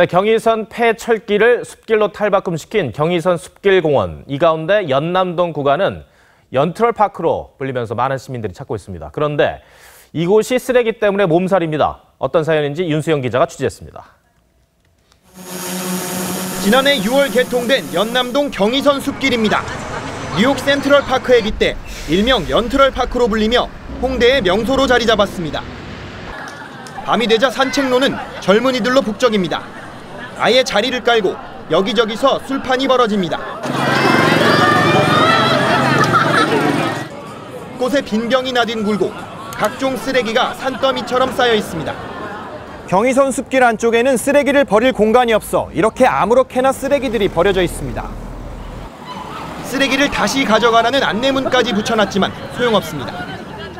네, 경의선 폐철길을 숲길로 탈바꿈시킨 경의선 숲길공원. 이 가운데 연남동 구간은 연트럴 파크로 불리면서 많은 시민들이 찾고 있습니다. 그런데 이곳이 쓰레기 때문에 몸살입니다. 어떤 사연인지 윤수영 기자가 취재했습니다. 지난해 6월 개통된 연남동 경의선 숲길입니다. 뉴욕 센트럴 파크에 빗대 일명 연트럴 파크로 불리며 홍대의 명소로 자리 잡았습니다. 밤이 되자 산책로는 젊은이들로 북적입니다. 아예 자리를 깔고 여기저기서 술판이 벌어집니다. 곳에 빈병이 나뒹 굴고 각종 쓰레기가 산더미처럼 쌓여 있습니다. 경의선 숲길 안쪽에는 쓰레기를 버릴 공간이 없어 이렇게 아무렇게나 쓰레기들이 버려져 있습니다. 쓰레기를 다시 가져가라는 안내문까지 붙여놨지만 소용없습니다.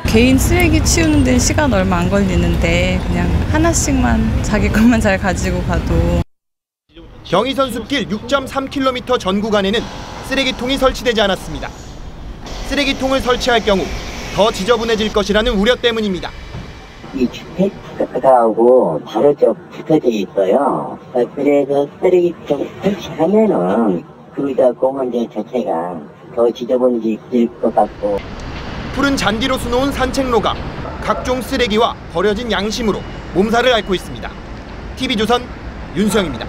개인 쓰레기 치우는 데는 시간 얼마 안 걸리는데 그냥 하나씩만 자기 것만 잘 가지고 가도 경의선 숲길 6.3km 전 구간에는 쓰레기통이 설치되지 않았습니다. 쓰레기통을 설치할 경우 더 지저분해질 것이라는 우려 때문입니다. 이 주택가하고 바로 저 붙어져 있어요. 그래서 쓰레기통 설치하면은 그저 공원제 자체가 더 지저분해질 것 같고 푸른 잔디로 수놓은 산책로가 각종 쓰레기와 버려진 양심으로 몸살을 앓고 있습니다. TV조선 윤수영입니다.